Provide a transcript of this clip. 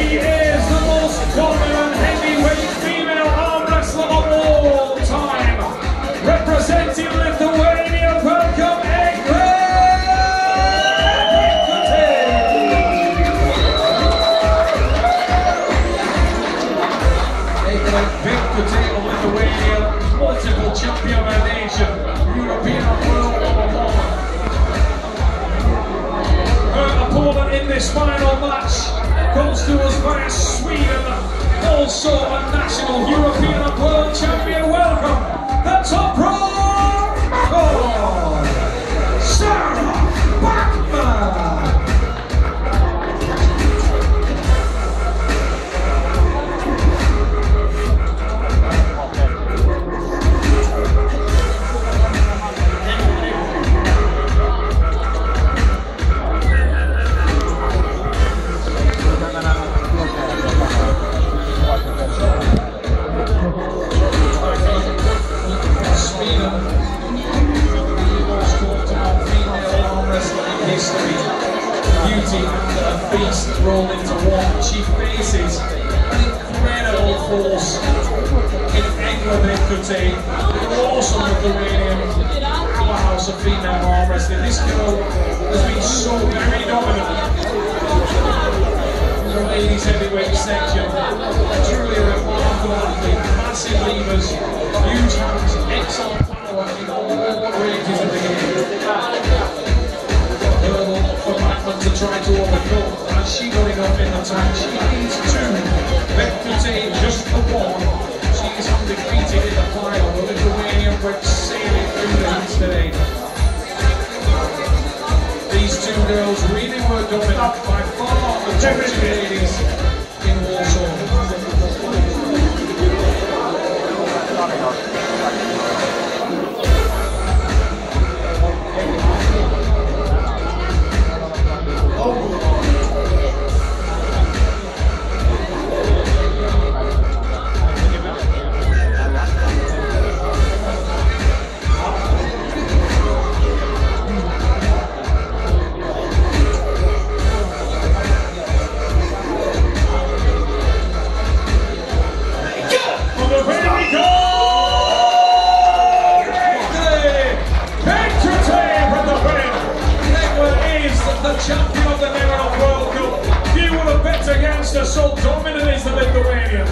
She this final match comes to us via Sweden, also a national European and history. Beauty and a beast rolled into one. She faces an incredible force in Eglė Vaitkutė, an awesome Lithuanian powerhouse of female arm wrestling. This girl has been so very dominant in the ladies heavyweight section. Truly a remarkable athlete, massive levers, huge hands, excellent Bäcman to overcome, and she got enough in the tank. She needs two. Vector just the one. She is undefeated in the final. The Lithuanian went sailing through the heats today. These two girls really were dominant by far the the champion of the Nemiroff World Cup. Few would have bet against her, so dominant is the Lithuanian.